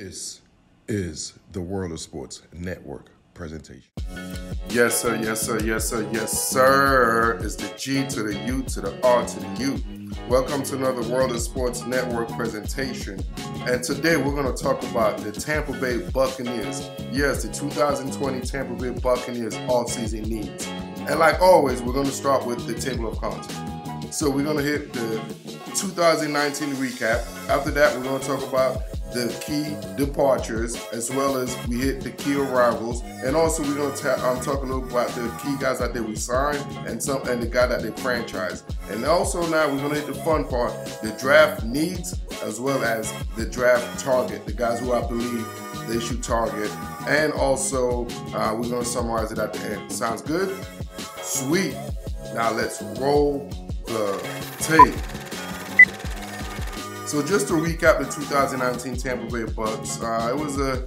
This is the World of Sports Network presentation. Yes, sir. Yes, sir. Yes, sir. Yes, sir. It's the G to the U to the R to the U. Welcome to another World of Sports Network presentation. And today we're going to talk about the Tampa Bay Buccaneers. Yes, the 2020 Tampa Bay Buccaneers offseason needs. And like always, we're going to start with the table of contents. So we're going to hit the 2019 recap. After that, we're going to talk about the key departures as well as we hit the key arrivals. And also we're going to I'm talking about the key guys that they resigned and some and the guy that they franchised. And also now we're to hit the fun part. The draft needs as well as the draft target the guys who I believe they should target. And also uh, we're to summarize it at the end. Sounds good? Sweet. Now let's roll the tape so just to recap the 2019 Tampa Bay Bucs, uh, it was a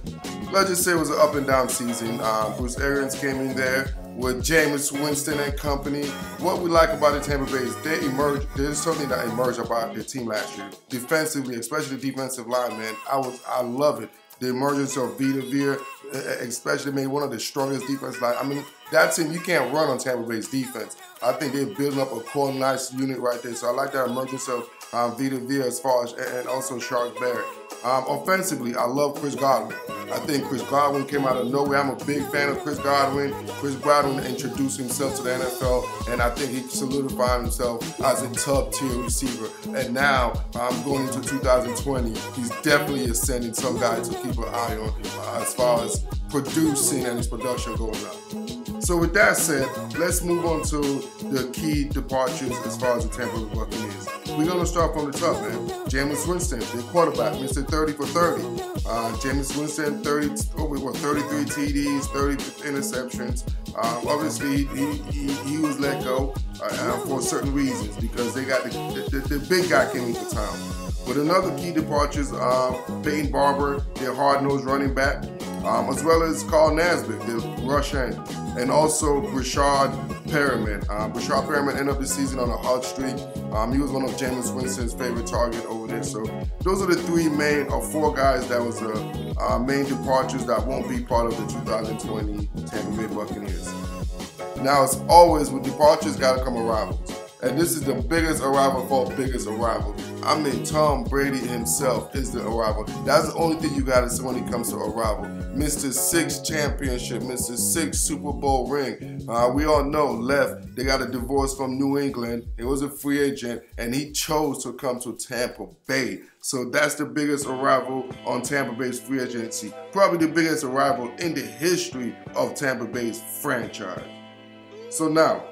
let's just say it was an up and down season. Uh, Bruce Arians came in there with Jameis Winston and company. What we like about the Tampa Bay is they emerged. There's something that emerged about their team last year, defensively, especially the defensive line. Man, I was I love it. The emergence of Vita Vea, especially made one of the strongest defense line. I mean, that team you can't run on Tampa Bay's defense. I think they're building up a core nice unit right there. So I like that emergence of um, Vita Vea as far as, and also Sharks Barrett. Um, offensively, I love Chris Godwin. I think Chris Godwin came out of nowhere. I'm a big fan of Chris Godwin. Chris Godwin introduced himself to the NFL, and I think he solidified himself as a top tier receiver. And now, I'm going into 2020, he's definitely ascending some guy to keep an eye on uh, as far as producing and his production going up. So with that said, let's move on to the key departures as far as the Tampa Bay Buccaneers. We're gonna start from the top, man. Jameis Winston, the quarterback, Mr. 30 for 30. Uh, Jameis Winston, 30, oh, what, 33 TDs, 30 interceptions. Um, obviously, he, he, he, was let go uh, for certain reasons because they got the, the, the big guy came into town. But another key departures, uh, Peyton Barber, their hard-nosed running back, um, as well as Carl Nassib, the end, and also Breshad Perriman. Um, Breshad Perriman ended up the season on a hot streak. Um, he was one of Jameis Winston's favorite target over there. So those are the three main or four guys that was the uh, main departures that won't be part of the 2020 Tampa Bay Buccaneers. Now, as always, with departures, got to come arrivals. And this is the biggest arrival for biggest arrival. I mean, Tom Brady himself is the arrival. That's the only thing you got say when it comes to arrival. Mr. Six Championship, Mr. Six Super Bowl ring. Uh, we all know left. They got a divorce from New England. He was a free agent, and he chose to come to Tampa Bay. So that's the biggest arrival on Tampa Bay's free agency. Probably the biggest arrival in the history of Tampa Bay's franchise. So now,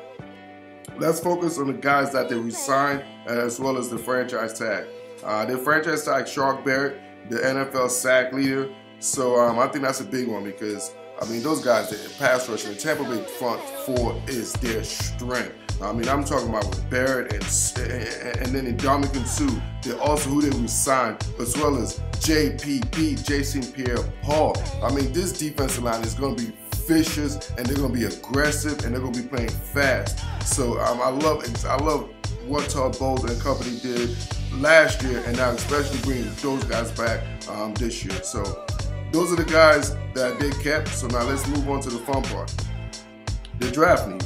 let's focus on the guys that they resigned as well as the franchise tag. Uh, the franchise tag Shaq Barrett, the NFL sack leader. So um, I think that's a big one because I mean those guys, the pass rush and the Tampa Bay front four is their strength. I mean, I'm talking about with Barrett and and, then in Ndamukong Suh, they're also who they resigned, as well as JPP, Jason Pierre-Paul. I mean, this defensive line is going to be vicious and they're gonna be aggressive and they're gonna be playing fast. So um, I love I love what Todd Bowles and company did last year, and now especially bringing those guys back um, this year. So those are the guys that they kept. So now let's move on to the fun part. The draft need.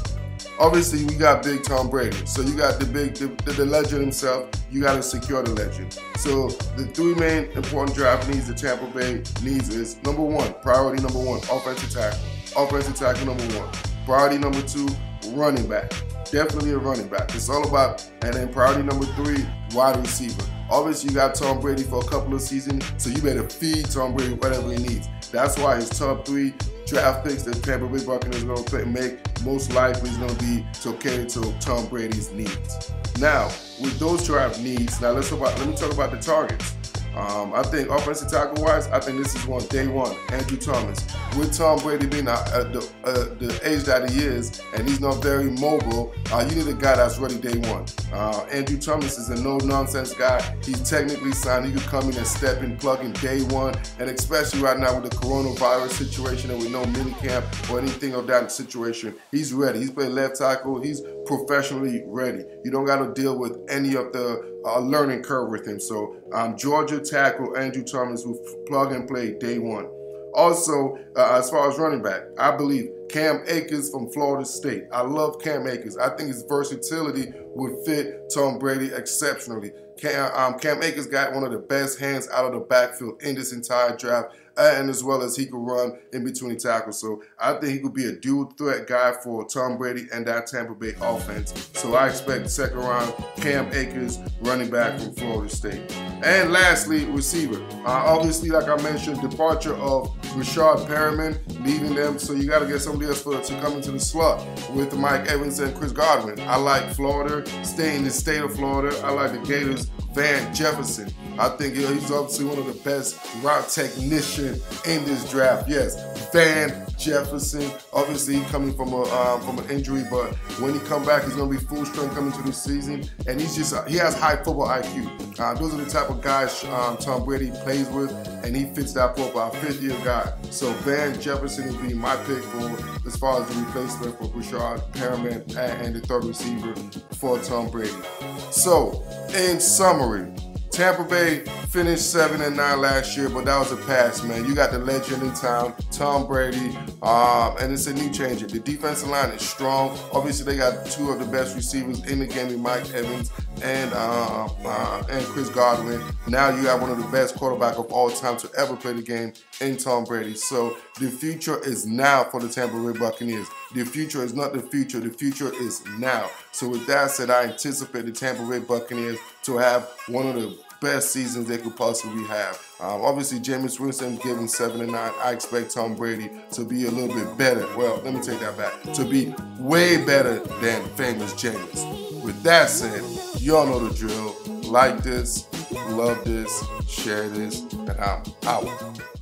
Obviously, we got big Tom Brady. So you got the big, the, the, the legend himself. You got to secure the legend. So the three main important draft needs the Tampa Bay needs is number one, priority number one, offensive tackle offensive tackle number one. Priority number two, running back. Definitely a running back. It's all about, and then priority number three, wide receiver. Obviously, you got Tom Brady for a couple of seasons, so you better feed Tom Brady whatever he needs. That's why his top three draft picks that Tampa Bay Buccaneers are going to make most likely is going to be to cater to Tom Brady's needs. Now, with those draft needs, now let's talk about. Let me talk about the targets. Um, I think offensive tackle wise, I think this is one day one. Andrew Thomas with Tom Brady being the, uh, the age that he is, and he's not very mobile. Uh, you need a guy that's ready day one. Uh, Andrew Thomas is a no nonsense guy. He's technically signed. He could come in and step in, plug in day one, and especially right now with the coronavirus situation and with no minicamp or anything of that situation, he's ready. He's playing left tackle. He's professionally ready. You don't got to deal with any of the uh, learning curve with him. So um, Georgia tackle Andrew Thomas will plug and play day one. Also, uh, as far as running back, I believe Cam Akers from Florida State. I love Cam Akers. I think his versatility would fit Tom Brady exceptionally. Cam, um, Cam Akers got one of the best hands out of the backfield in this entire draft and as well as he could run in between tackles. So I think he could be a dual threat guy for Tom Brady and that Tampa Bay offense. So I expect second round Cam Akers, running back from Florida State. And lastly, receiver. Uh, obviously, like I mentioned, departure of Breshad Perriman, leaving them. So you got to get somebody else for, to come into the slot with Mike Evans and Chris Godwin. I like Florida, stay in the state of Florida. I like the Gators Van Jefferson. I think he's obviously one of the best route technician in this draft. Yes, Van Jefferson. Obviously, coming from a um, from an injury, but when he come back, he's gonna be full strength coming to the season, and he's just uh, he has high football IQ. Uh, those are the type of guys um, Tom Brady plays with, and he fits that profile. Fifth year guy. So Van Jefferson would be my pick for as far as the replacement for Breshad Perriman and the third receiver for Tom Brady. So in summary, Tampa Bay finished seven and nine last year, but that was a pass, man. You got the legend in town, Tom Brady, um, and it's a new change. The defensive line is strong. Obviously, they got two of the best receivers in the game, Mike Evans and uh, uh, and Chris Godwin. Now you have one of the best quarterback of all time to ever play the game in Tom Brady. So the future is now for the Tampa Bay Buccaneers. The future is not the future. The future is now. So with that said, I anticipate the Tampa Bay Buccaneers to have one of the best seasons they could possibly have. Um, obviously, Jameis Winston giving seven and nine. I expect Tom Brady to be a little bit better. Well, let me take that back. To be way better than famous Jameis. With that said, y'all know the drill. Like this, love this, share this, and I'm out.